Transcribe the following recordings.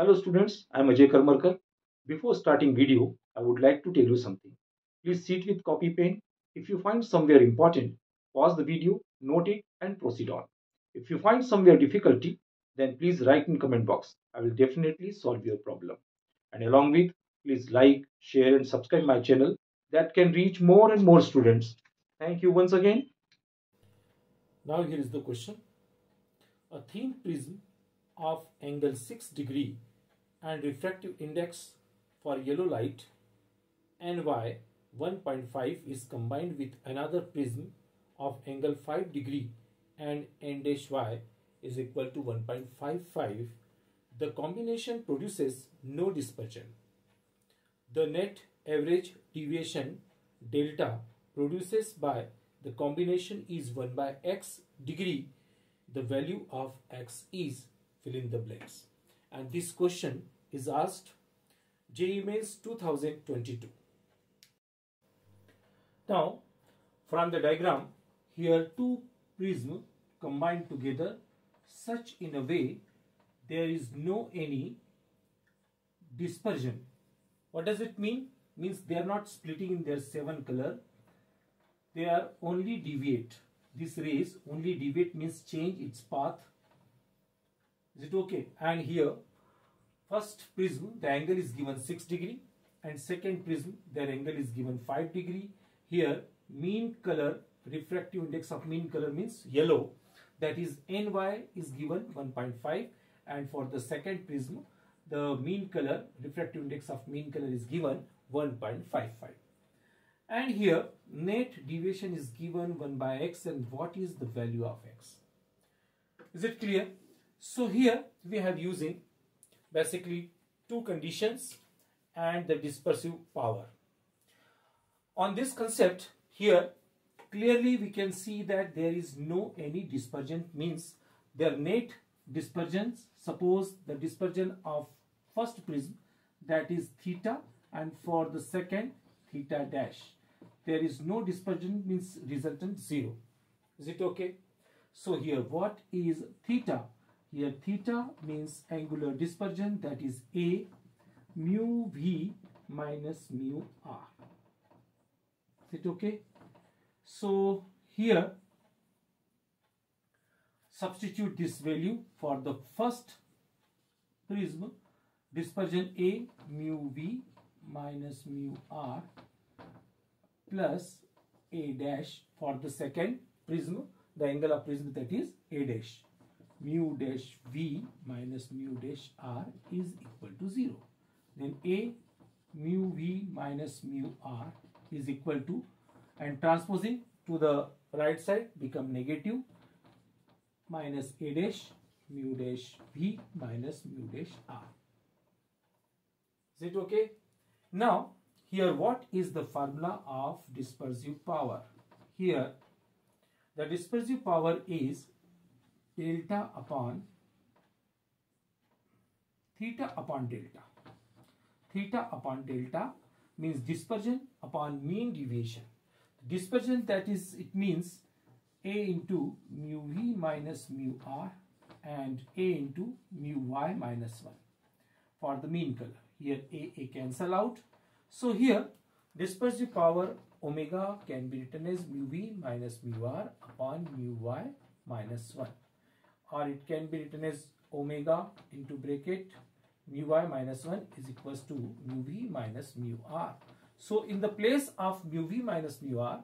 Hello students, I am Ajay Karmarkar. Before starting video, I would like to tell you something. Please sit with copy pen. If you find somewhere important, pause the video, note it and proceed on. If you find somewhere difficulty, then please write in comment box. I will definitely solve your problem. And along with, please like, share and subscribe my channel that can reach more and more students. Thank you once again. Now here is the question. A thin prism of angle 6 degree and refractive index for yellow light ny 1.5 is combined with another prism of angle 5 degree and n dash y is equal to 1.55 the combination produces no dispersion. The net average deviation delta produces by the combination is 1 by x degree the value of x is fill in the blanks and this question is asked JEE Mains 2022. Now from the diagram here two prism combined together such in a way there is no any dispersion. What does it mean? Means they are not splitting in their seven color. They are only deviate. This rays only deviate means change its path. Is it okay? And here First prism, the angle is given 6 degree and second prism, their angle is given 5 degree. Here, mean color, refractive index of mean color means yellow. That is NY is given 1.5 and for the second prism, the mean color, refractive index of mean color is given 1.55. And here, net deviation is given 1 by x and what is the value of x? Is it clear? So here we have using basically two conditions and the dispersive power. On this concept here clearly we can see that there is no any dispersion means. Their net dispersions suppose the dispersion of first prism that is theta and for the second theta dash. There is no dispersion means resultant zero. Is it okay? So here what is theta here theta means angular dispersion that is A mu V minus mu R. Is it okay? So here substitute this value for the first prism dispersion A mu V minus mu R plus A dash for the second prism the angle of prism that is A dash mu dash v minus mu dash r is equal to 0. Then a mu v minus mu r is equal to and transposing to the right side become negative minus a dash mu dash v minus mu dash r. Is it okay? Now here what is the formula of dispersive power? Here the dispersive power is delta upon theta upon delta. Theta upon delta means dispersion upon mean deviation. Dispersion that is it means a into mu v minus mu r and a into mu y minus 1 for the mean color. Here a, a cancel out. So here dispersive power omega can be written as mu v minus mu r upon mu y minus 1 or it can be written as omega into bracket mu y minus 1 is equals to mu v minus mu r. So in the place of mu v minus mu r,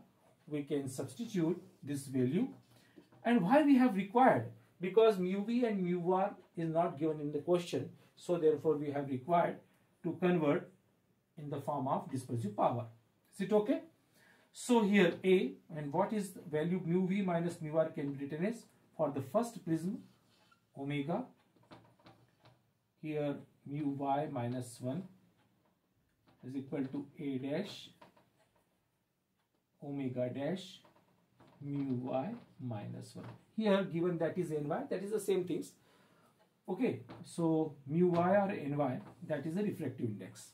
we can substitute this value. And why we have required? Because mu v and mu r is not given in the question. So therefore we have required to convert in the form of dispersive power. Is it okay? So here A and what is the value mu v minus mu r can be written as for the first prism omega here mu y minus 1 is equal to a dash omega dash mu y minus 1 here given that is ny that is the same things. Okay so mu y or ny that is the refractive index.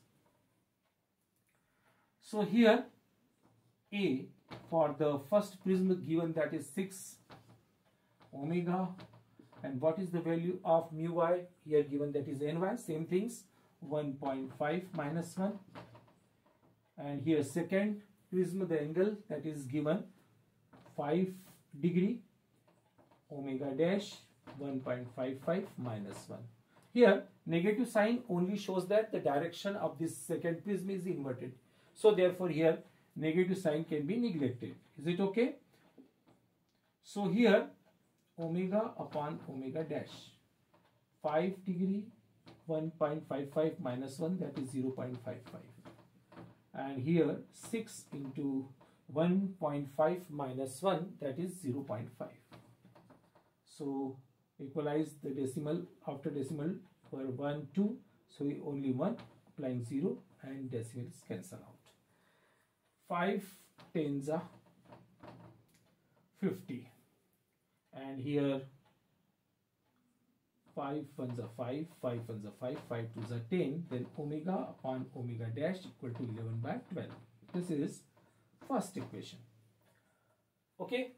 So here a for the first prism given that is 6 omega and what is the value of mu y here given that is ny same things 1.5 minus 1 and here second prism the angle that is given 5 degree omega dash 1.55 minus 1 here negative sign only shows that the direction of this second prism is inverted. So therefore here negative sign can be neglected. Is it okay? So here omega upon omega dash. 5 degree 1.55 minus 1 that is 0.55 and here 6 into 1.5 minus 1 that is 0.5 so equalize the decimal after decimal for 1 2 so only 1 applying 0 and decimals cancel out. 5 tens are 50 and here 5 ones are 5, 5 ones are 5, 5 twos are 10, then omega upon omega dash equal to 11 by 12. This is first equation. Okay.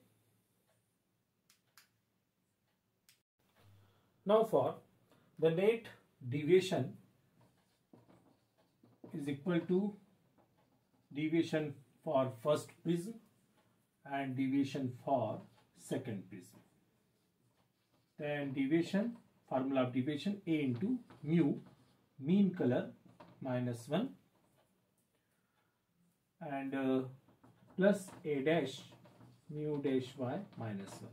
Now for the net deviation is equal to deviation for first prism and deviation for second prism. Then deviation formula of deviation A into mu mean color minus 1 and uh, plus A dash mu dash y minus 1.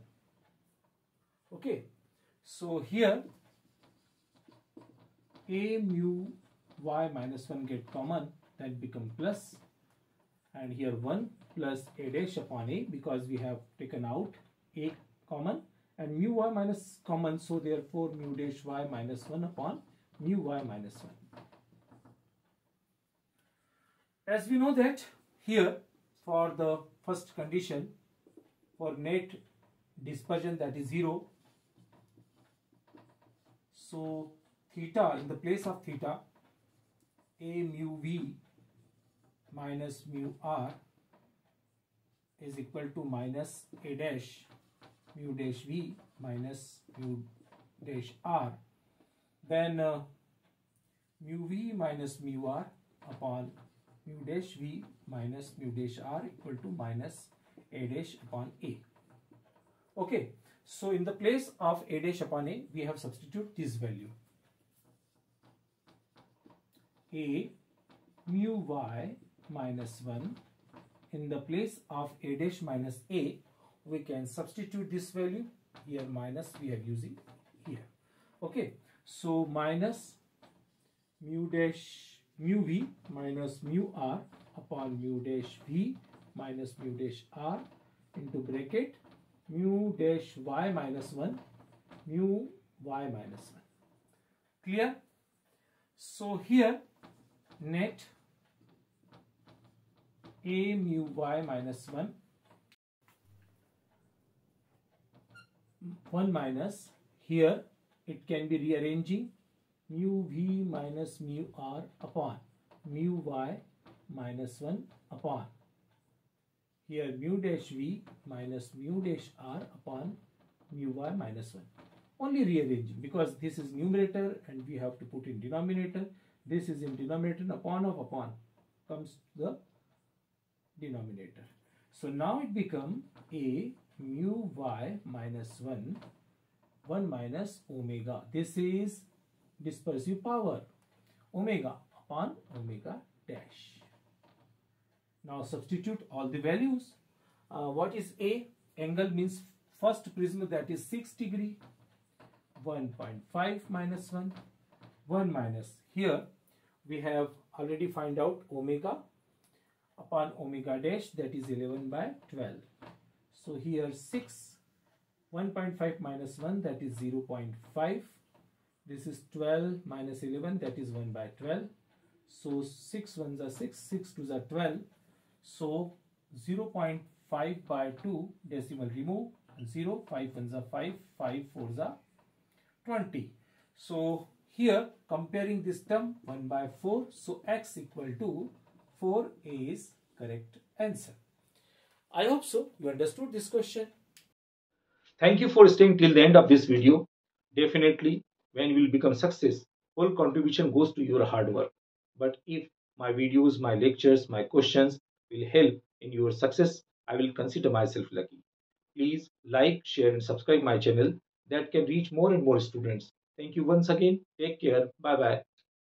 Okay, so here A mu y minus 1 get common that become plus. And here 1 plus A dash upon A because we have taken out A common and mu y minus common so therefore mu dash y minus 1 upon mu y minus 1. As we know that here for the first condition for net dispersion that is 0 so theta in the place of theta a mu v minus mu r is equal to minus a dash mu dash v minus mu dash r. Then uh, mu v minus mu r upon mu dash v minus mu dash r equal to minus a dash upon a. Okay so in the place of a dash upon a we have substitute this value. A mu y minus 1 in the place of a dash minus a we can substitute this value here minus we are using here. Okay. So minus mu dash mu v minus mu r upon mu dash v minus mu dash r into bracket mu dash y minus 1 mu y minus 1 clear? So here net a mu y minus 1 1 minus here it can be rearranging mu v minus mu r upon mu y minus 1 upon. Here mu dash v minus mu dash r upon mu y minus 1 only rearranging because this is numerator and we have to put in denominator. This is in denominator upon of upon comes the denominator. So now it become a mu y minus 1 1 minus omega. This is dispersive power. Omega upon omega dash. Now substitute all the values. Uh, what is a? Angle means first prism that is 6 degree. 1.5 minus 1 1 minus. Here we have already find out omega upon omega dash that is 11 by 12 so here 6, 1.5 minus 1 that is 0 0.5. This is 12 minus 11 that is 1 by 12. So 6 ones are 6, 6 twos are 12. So 0 0.5 by 2 decimal remove and 0, 5 ones are 5, 5 fours are 20. So here comparing this term 1 by 4 so x equal to 4 is correct answer. I hope so. You understood this question. Thank you for staying till the end of this video. Definitely, when you will become success, whole contribution goes to your hard work. But if my videos, my lectures, my questions will help in your success, I will consider myself lucky. Please like, share and subscribe my channel that can reach more and more students. Thank you once again. Take care. Bye bye.